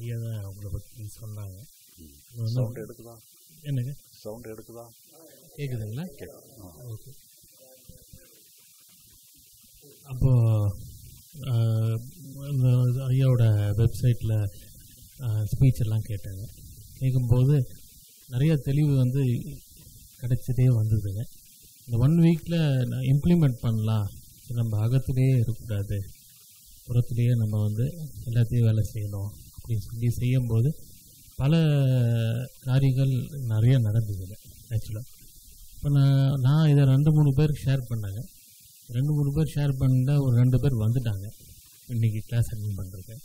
ஐயா தான் உங்களை பற்றி சொன்னாங்க? சவுண்ட் எடுக்குதா? என்னங்க? சவுண்ட் எடுக்குதா? கேட்குதுங்களா. ஓகே. அப்போது ஐயாவோட வெப்சைட்டில் ஸ்பீச் எல்லாம் கேட்டாங்க. கேட்கும்போது நிறைய தெளிவு வந்து கிடைச்சிட்டே வந்ததுங்க. இந்த ஒன் வீக்கில் நான் இம்ப்ளிமெண்ட் பண்ணலாம். நம்ம அகத்திலேயே இருக்கக்கூடாது. புறத்துலேயே நம்ம வந்து எல்லாத்தையும் வேலை செய்யணும். அப்படி சொல்லி செய்யும்போது பல காரியங்கள் நிறைய நடந்ததுங்க ஆக்சுவலாக இப்போ நான் நான் இதை ரெண்டு மூணு பேருக்கு ஷேர் பண்ணாங்க. ரெண்டு மூணு பேர் ஷேர் பண்ண ஒரு ரெண்டு பேர் வந்துட்டாங்க இன்றைக்கி கிளாஸ் அட்டன் பண்ணுறதுக்கு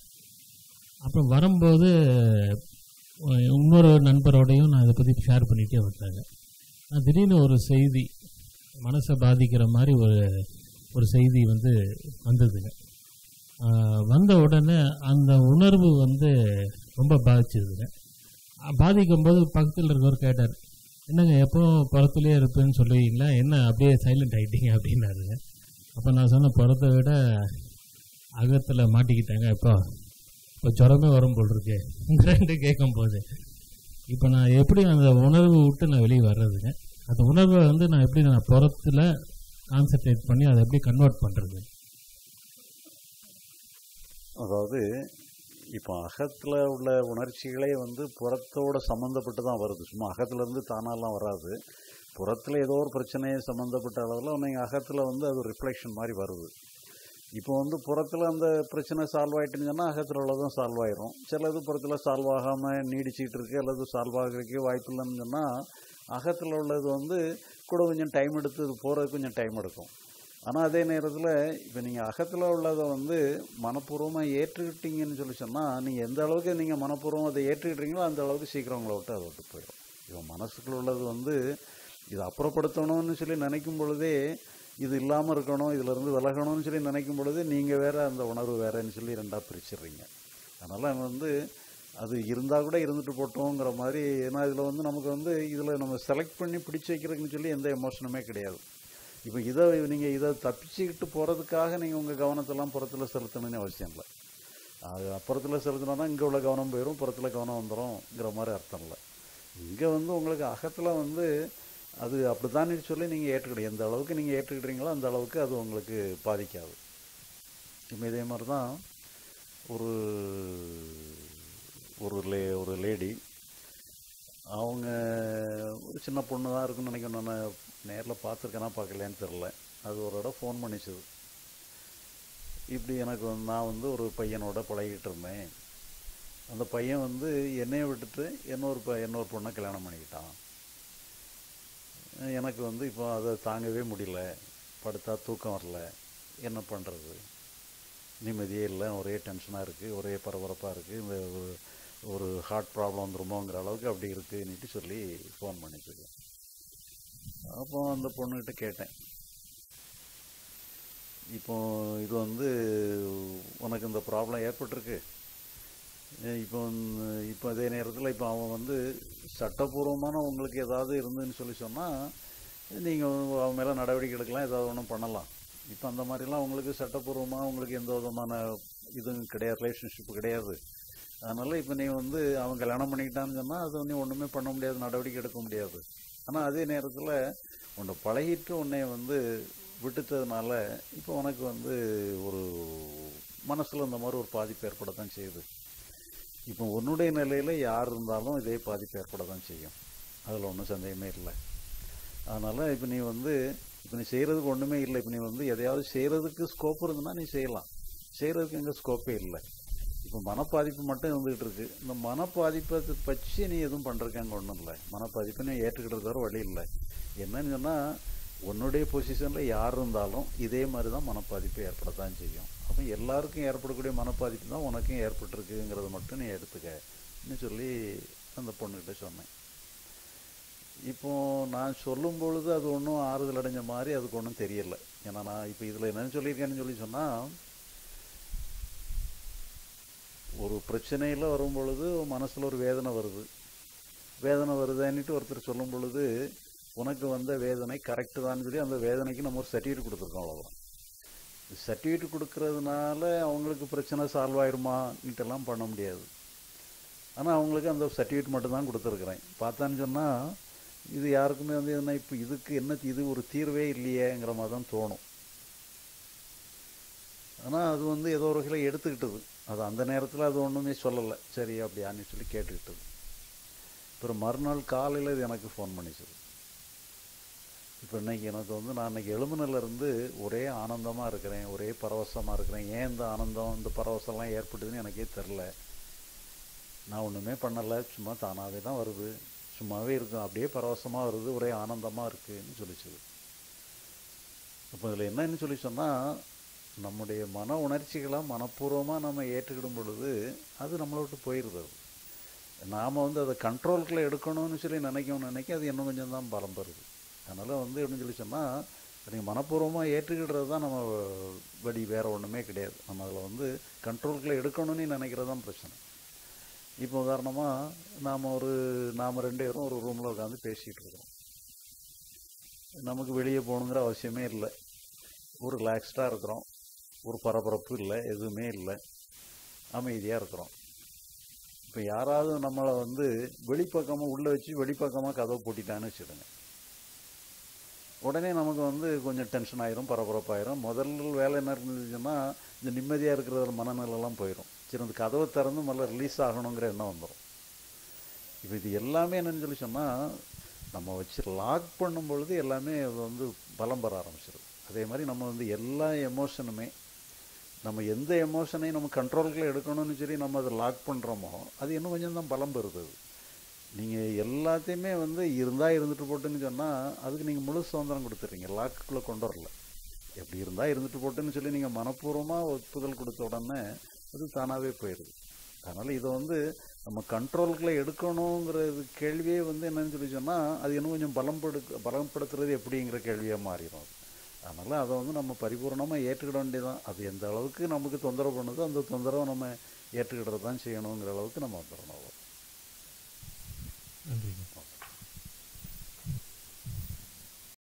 அப்புறம் வரும்போது இன்னொரு நண்பரோடையும் நான் இதை பற்றி ஷேர் பண்ணிகிட்டே வந்தாங்க. நான் திடீர்னு ஒரு செய்தி மனசை பாதிக்கிற மாதிரி ஒரு ஒரு செய்தி வந்து வந்ததுங்க. வந்த உடனே அந்த உணர்வு வந்து ரொம்ப பாதிச்சிருதுங்க பாதிக்கும் பாதிக்கும்போது பக்கத்தில் இருக்கவர் கேட்டார் என்னங்க எப்போவும் புறத்துலேயே இருப்பேன்னு சொல்லுவீங்களா? என்ன அப்படியே சைலண்ட் ஆகிட்டீங்க அப்படின்னாருங்க அப்போ நான் சொன்ன புறத்தை விட அகத்தில் மாட்டிக்கிட்டாங்க. இப்போ இப்போ ஜுரமே வரும் போல் இருக்கு ரெண்டு கேட்கும்போது இப்போ நான் எப்படி அந்த உணர்வு விட்டு நான் வெளியே வர்றதுங்க? அந்த உணர்வை வந்து நான் எப்படி நான் புறத்தில் கான்சென்ட்ரேட் பண்ணி அதை எப்படி கன்வெர்ட் பண்ணுறது அதாவது இப்போ அகத்தில் உள்ள உணர்ச்சிகளே வந்து புறத்தோட சம்மந்தப்பட்டு தான் வருது. சும்மா அகத்துலேருந்து தானாலாம் வராது. புறத்தில் ஏதோ ஒரு பிரச்சனையை சம்மந்தப்பட்ட அளவில் நீங்கள் அகத்தில் வந்து அது ரிஃப்ளெக்ஷன் மாதிரி வருது. இப்போ வந்து புறத்தில் அந்த பிரச்சனை சால்வ் ஆகிட்டுன்னு சொன்னால் அகத்தில் உள்ளதும் சால்வ் ஆயிரும். சிலது புறத்தில் சால்வ் ஆகாமல் நீடிச்சிக்கிட்டு இருக்கு அல்லது சால்வ் ஆகிறதுக்கு வாய்ப்பு இல்லைன்னு சொன்னால் அகத்தில் உள்ளது வந்து கூட கொஞ்சம் டைம் எடுத்து இது போகிறதுக்கு கொஞ்சம் டைம் எடுக்கும். ஆனால் அதே நேரத்தில் இப்போ நீங்கள் அகத்தில் உள்ளதை வந்து மனப்பூர்வமாக ஏற்றுக்கிட்டீங்கன்னு சொல்லி சொன்னால் நீங்கள் எந்த அளவுக்கு நீங்கள் மனப்பூர்வம் அதை ஏற்றுக்கிட்டீங்களோ அந்த அளவுக்கு சீக்கிரம் உங்களை விட்டு அதை விட்டு போயிடும். இப்போ மனசுக்குள்ள உள்ளது வந்து இதை அப்புறப்படுத்தணும்னு சொல்லி நினைக்கும் பொழுதே இது இல்லாமல் இருக்கணும் இதிலிருந்து விலகணும்னு சொல்லி நினைக்கும் பொழுது நீங்கள் வேறு அந்த உணர்வு வேறேன்னு சொல்லி ரெண்டாக பிரிச்சிடுறீங்க. அதனால் வந்து அது இருந்தால் கூட இருந்துட்டு போட்டோங்கிற மாதிரி ஏன்னா இதில் வந்து நமக்கு வந்து இதில் நம்ம செலக்ட் பண்ணி பிடிச்சி வைக்கிறதுக்குன்னு சொல்லி எந்த எமோஷனுமே கிடையாது. இப்போ இதை நீங்கள் இதை தப்பிச்சுக்கிட்டு போகிறதுக்காக நீங்கள் உங்கள் கவனத்தெல்லாம் புறத்தில் செலுத்தணும்னு அவசியம் இல்லை. அது அப்புறத்தில் செலுத்தினா இங்கே உள்ள கவனம் போயிடும் புறத்தில் கவனம் வந்துடும்ங்கிற மாதிரி அர்த்தம் இல்லை. இங்கே வந்து உங்களுக்கு அகத்தில் வந்து அது அப்படி தானே சொல்லி நீங்கள் ஏற்றுக்கிடு எந்த அளவுக்கு நீங்கள் ஏற்றுக்கிட்டீங்களோ அந்த அளவுக்கு அது உங்களுக்கு பாதிக்காது. இப்போ இதே மாதிரி தான் ஒரு ஒரு லே ஒரு லேடி அவங்க ஒரு சின்ன பொண்ணு தான் இருக்குன்னு நினைக்கிறேன் நேரில் பார்த்துருக்கேனா பார்க்கலையான்னு தெரில அது ஒரு இடம் ஃபோன் பண்ணிச்சுது. இப்படி எனக்கு வந்து நான் வந்து ஒரு பையனோட பழகிட்டு இருந்தேன். அந்த பையன் வந்து என்னையை விட்டுட்டு இன்னொரு ப இன்னொரு பொண்ணை கல்யாணம் பண்ணிக்கிட்டான். எனக்கு வந்து இப்போ அதை தாங்கவே முடியல. படுத்தா தூக்கம் வரல. என்ன பண்ணுறது நிம்மதியே இல்லை. ஒரே டென்ஷனாக இருக்குது ஒரே பரபரப்பாக இருக்குது இந்த ஒரு ஒரு ஹார்ட் ப்ராப்ளம் வந்துருமோங்கிற அளவுக்கு அப்படி இருக்குன்னுட்டு சொல்லி ஃபோன் பண்ணிட்டுருக்கேன் அப்போ அந்த பொண்ணுகிட்ட கேட்டேன். இப்போ இது வந்து உனக்கு இந்த ப்ராப்ளம் ஏற்பட்டிருக்கு. இப்போ இப்போ அதே நேரத்தில் இப்போ அவன் வந்து சட்டப்பூர்வமான உங்களுக்கு ஏதாவது இருந்துன்னு சொல்லி சொன்னால் நீங்கள் அவன் மேலே நடவடிக்கை எடுக்கலாம் ஏதாவது ஒன்றும் பண்ணலாம். இப்போ அந்த மாதிரிலாம் உங்களுக்கு சட்டப்பூர்வமாக உங்களுக்கு எந்த விதமான இதுவும் கிடையாது ரிலேஷன்ஷிப் கிடையாது. அதனால் இப்போ நீ வந்து அவன் கல்யாணம் பண்ணிக்கிட்டான்னு சொன்னால் அது நீ ஒன்றுமே பண்ண முடியாது நடவடிக்கை எடுக்க முடியாது. ஆனால் அதே நேரத்தில் உன்னை பழகிட்டு உன்னை வந்து விட்டுட்டதுனால இப்போ உனக்கு வந்து ஒரு மனசில் இந்த மாதிரி ஒரு பாதிப்பு ஏற்படத்தான் செய்யுது. இப்போ உன்னுடைய நிலையில் யார் இருந்தாலும் இதே பாதிப்பு ஏற்பட தான் செய்யும். அதில் ஒன்றும் சந்தேகமே இல்லை. அதனால் இப்போ நீ வந்து இப்போ நீ செய்கிறதுக்கு ஒன்றுமே இல்லை. இப்போ நீ வந்து எதையாவது செய்கிறதுக்கு ஸ்கோப் இருந்ததுன்னா நீ செய்யலாம். செய்கிறதுக்கு எங்கே ஸ்கோப்பே இல்லை. இப்போ மனப்பாதிப்பு மட்டும் இருந்துகிட்டு இருக்கு. இந்த மனப்பாதிப்பை பற்றி நீ எதுவும் பண்ணுறக்காங்க ஒன்றும் இல்லை. மனப்பாதிப்பை நீ ஏற்றுக்கிட்டு தவிர வழி இல்லை. என்னன்னு சொன்னால் உன்னுடைய பொசிஷனில் யார் இருந்தாலும் இதே மாதிரி தான் மனப்பாதிப்பு ஏற்படத்தான் செய்யும். அப்போ எல்லாருக்கும் ஏற்படக்கூடிய மனப்பாதிப்பு தான் உனக்கும் ஏற்பட்டிருக்குங்கிறத மட்டும் நீ எடுத்துக்கன்னு சொல்லி அந்த பொண்ணுக்கிட்ட சொன்னேன். இப்போ நான் சொல்லும் பொழுது அது ஒன்றும் ஆறுதல் அடைஞ்ச மாதிரி அதுக்கு ஒன்றும் தெரியல. ஏன்னா நான் இப்போ இதில் என்னன்னு சொல்லியிருக்கேன்னு சொல்லி சொன்னால் ஒரு பிரச்சனையில் வரும் பொழுது மனசில் ஒரு வேதனை வருது. வேதனை வருதுன்னுட்டு ஒருத்தர் சொல்லும் பொழுது உனக்கு வந்த வேதனை கரெக்டு தான் சொல்லி அந்த வேதனைக்கு நம்ம ஒரு சர்டிஃபிகேட் கொடுத்துருக்கோம் அவ்வளோதான் சர்டிஃபிகேட் கொடுக்கறதுனால அவங்களுக்கு பிரச்சனை சால்வ் ஆயிடுமான்ட்டெல்லாம் பண்ண முடியாது. ஆனால் அவங்களுக்கு அந்த சர்டிஃபிகேட் மட்டும் தான் கொடுத்துருக்குறேன். பார்த்தான்னு சொன்னால் இது யாருக்குமே வந்து என்ன இப்போ இதுக்கு என்ன இது ஒரு தீர்வே இல்லையேங்கிற மாதிரி தான் தோணும். ஆனால் அது வந்து ஏதோ ஒரு வகையில் எடுத்துக்கிட்டது. அது அந்த நேரத்தில் அது ஒன்றுமே சொல்லலை. சரி அப்படியான்னு சொல்லி கேட்டுக்கிட்டது. அப்புறம் மறுநாள் காலையில் இது எனக்கு ஃபோன் பண்ணிச்சது. இப்போ இன்னைக்கு எனக்கு வந்து நான் இன்றைக்கி எழுமனிலேருந்து ஒரே ஆனந்தமாக இருக்கிறேன் ஒரே பரவசமாக இருக்கிறேன். ஏன் இந்த ஆனந்தம் இந்த பரவசம்லாம் ஏற்பட்டுதுன்னு எனக்கே தெரில நான் ஒன்றுமே பண்ணலை. சும்மா தானாகவே தான் வருது. சும்மாவே இருக்கும். அப்படியே பரவசமாக வருது. ஒரே ஆனந்தமாக இருக்குதுன்னு சொல்லிச்சது. அப்போ இதில் என்னன்னு சொல்லி சொன்னால் நம்முடைய மன உணர்ச்சிகளை மனப்பூர்வமாக நம்ம ஏற்றுக்கிடும் பொழுது அது நம்மளை விட்டு போயிடுது அது. நாம் வந்து அதை கண்ட்ரோலுக்குள்ளே எடுக்கணும்னு சொல்லி நினைக்கணும்னு நினைக்க அது இன்னும் கொஞ்சம் தான் பலம் பெறுது அதனால் வந்து எப்படின்னு சொல்லி சொன்னால் நீங்கள் மனப்பூர்வமாக ஏற்றுக்கிடுறது தான் நம்ம வழி வேறு ஒன்றுமே கிடையாது. நம்ம அதில் வந்து கண்ட்ரோலுக்குள்ளே எடுக்கணும்னு நினைக்கிறது தான் பிரச்சனை. இப்போ உதாரணமாக நாம் ஒரு நாம் ரெண்டு பேரும் ஒரு ரூமில் உட்காந்து பேசிகிட்டு இருக்கிறோம். நமக்கு வெளியே போகணுங்கிற அவசியமே இல்லை. ஒரு ரிலாக்ஸ்டாக இருக்கிறோம். ஒரு பரபரப்பு இல்லை எதுவுமே இல்லை. அமைதியாக இருக்கிறோம். இப்போ யாராவது நம்மளை வந்து வெளிப்பக்கமாக உள்ளே வச்சு வெளிப்பக்கமாக கதவை பூட்டிட்டான்னு வச்சுடுங்க உடனே நமக்கு வந்து கொஞ்சம் டென்ஷன் ஆயிரும் பரபரப்பாயிரும். முதல்ல வேலை என்ன இருந்துச்சுன்னா இந்த நிம்மதியாக இருக்கிற மனநிலைலாம் போயிடும் சரி அந்த கதவை திறந்து முதல்ல ரிலீஸ் ஆகணுங்கிற எண்ணம் வந்துடும் இப்போ இது எல்லாமே என்னன்னு சொல்லி சொன்னால் நம்ம வச்சு லாக் பண்ணும் பொழுது எல்லாமே அது வந்து பலம் பெற ஆரம்பிச்சிடும் அதே மாதிரி நம்ம வந்து எல்லா எமோஷனுமே நம்ம எந்த எமோஷனையும் நம்ம கண்ட்ரோலுக்குள்ள எடுக்கணும்னு சொல்லி நம்ம அதை லாக் பண்ணுறோமோ அது இன்னும் கொஞ்சம் தான் பலம் பெறுது. அது நீங்கள் எல்லாத்தையுமே வந்து இருந்தால் இருந்துட்டு போட்டுன்னு சொன்னால் அதுக்கு நீங்கள் முழு சுதந்திரம் கொடுத்துட்றீங்க லாக்குக்குள்ளே கொண்டு வரல. எப்படி இருந்தால் இருந்துட்டு போட்டுன்னு சொல்லி நீங்கள் மனப்பூர்வமாக ஒப்புதல் கொடுத்த உடனே அது தானாகவே போயிடுது. அதனால் இதை வந்து நம்ம கண்ட்ரோலுக்குள்ளே எடுக்கணுங்கிறது கேள்வியே வந்து என்னன்னு சொல்லி சொன்னால் அது இன்னும் கொஞ்சம் பலம் பலப்படுத்துறது எப்படிங்கிற கேள்வியாக மாறிடும் அது. அதனால் அதை வந்து நம்ம பரிபூர்ணமாக ஏற்றுக்கிட வேண்டியதான் அது எந்த அளவுக்கு நமக்கு தொந்தரவு பண்ணுதோ அந்த தொந்தரவை நம்ம ஏற்றுக்கிடுறது தான் செய்யணுங்கிற அளவுக்கு நம்ம வந்துடணும்.